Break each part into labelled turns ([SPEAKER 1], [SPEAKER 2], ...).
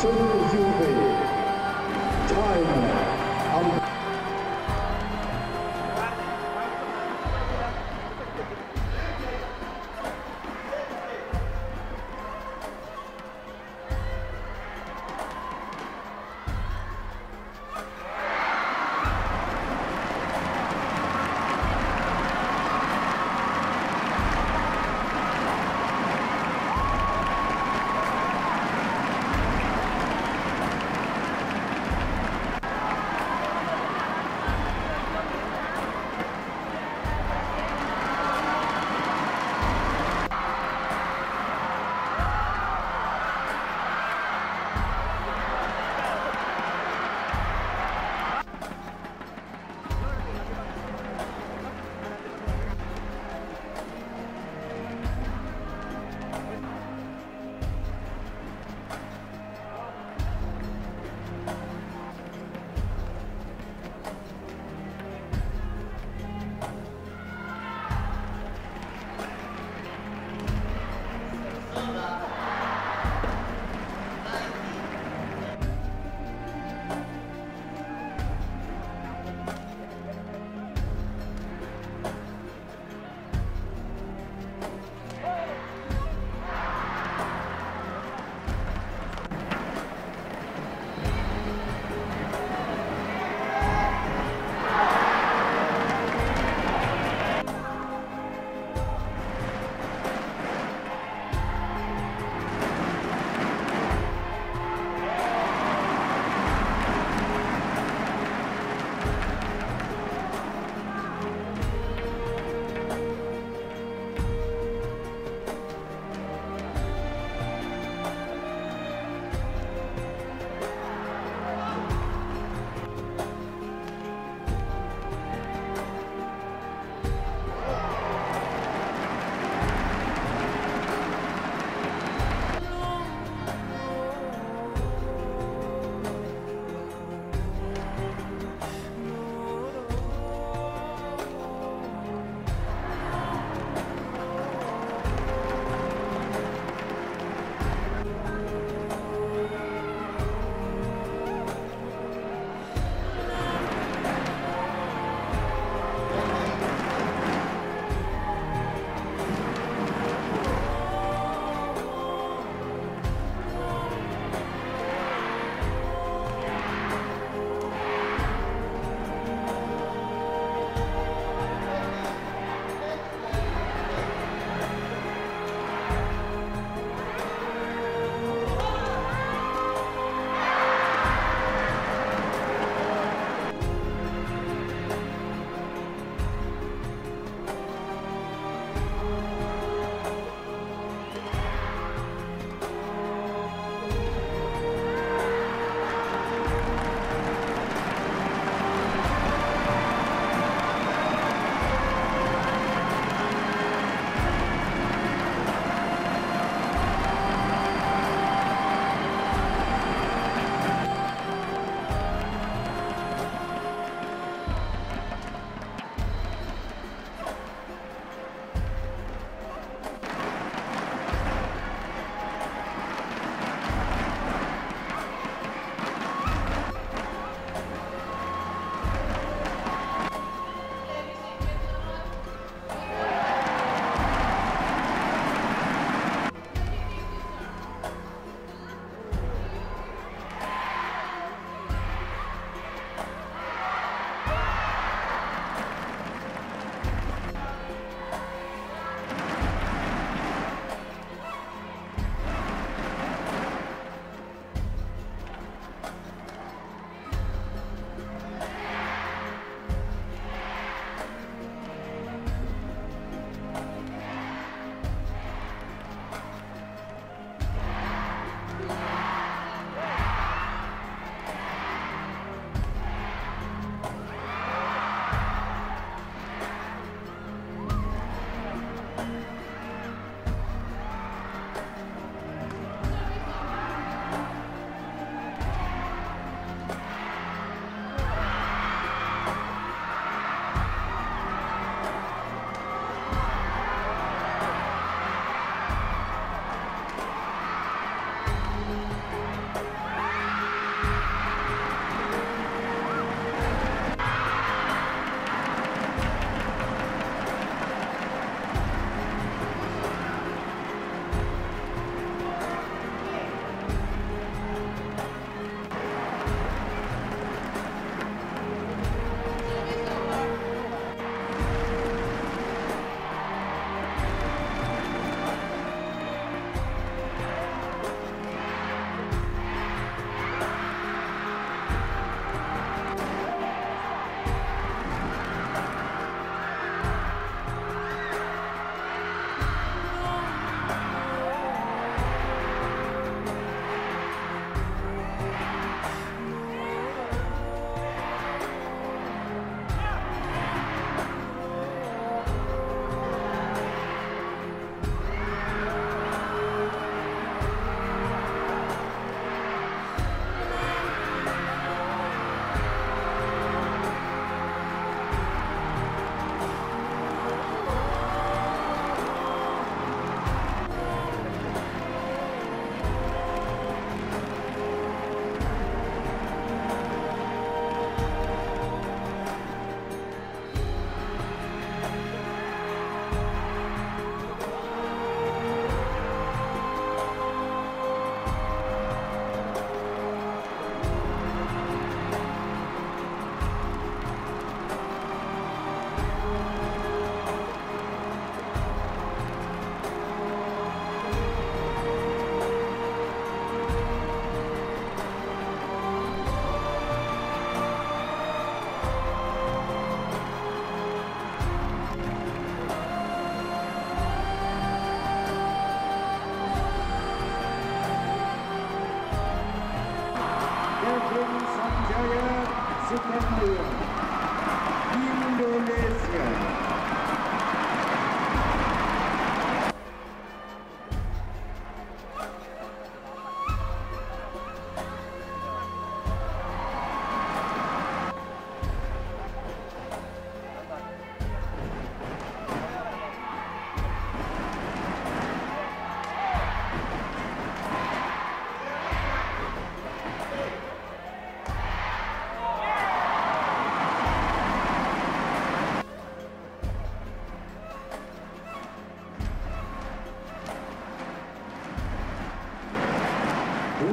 [SPEAKER 1] Zhou Yubei, Time.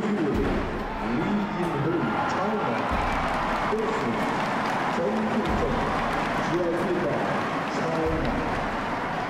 [SPEAKER 1] 菲律宾、越南、印度、柬埔寨、泰国、老挝、缅甸、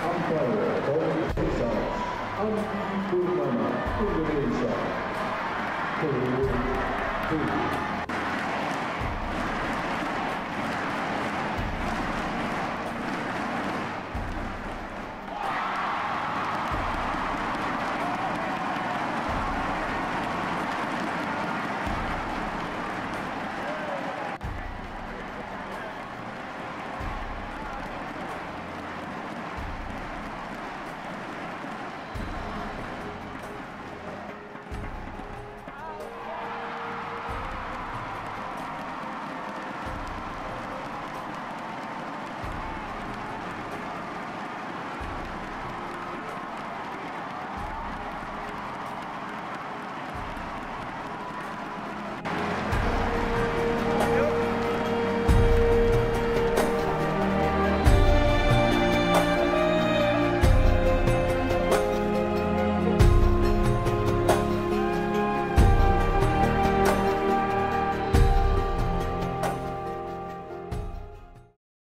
[SPEAKER 1] 安哥拉、巴基斯坦、安提瓜和巴布亚、菲律宾。